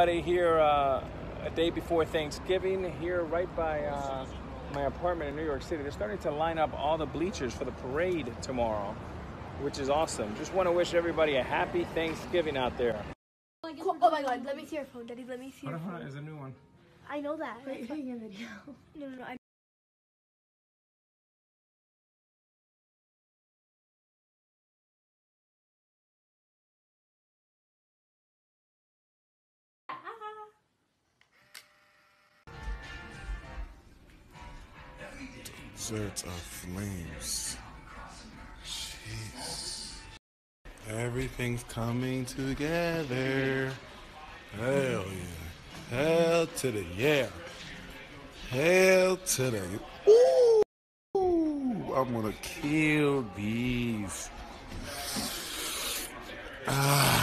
Everybody here uh, a day before Thanksgiving here right by uh, my apartment in New York City. They're starting to line up all the bleachers for the parade tomorrow, which is awesome. Just want to wish everybody a happy Thanksgiving out there. Cool. Oh my god, let me see your phone, Daddy. Let me see your phone. Is a new one. I know that. Wait, you're video. No, no, no. I Deserts of flames. Jeez. Everything's coming together. Hell yeah. Hell to the yeah. Hell to the. Ooh. I'm gonna kill these. Thank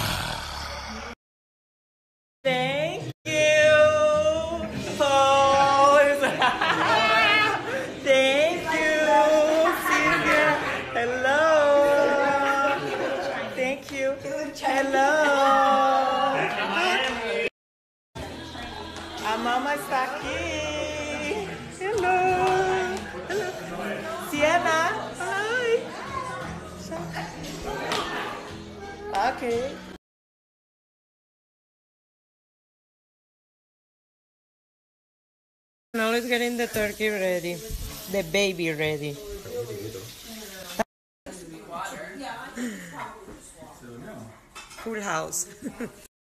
Hello. A mama está aqui. Hello. Hello. Sienna. Hi. Okay. Now let's get in the turkey ready. The baby ready. Full house.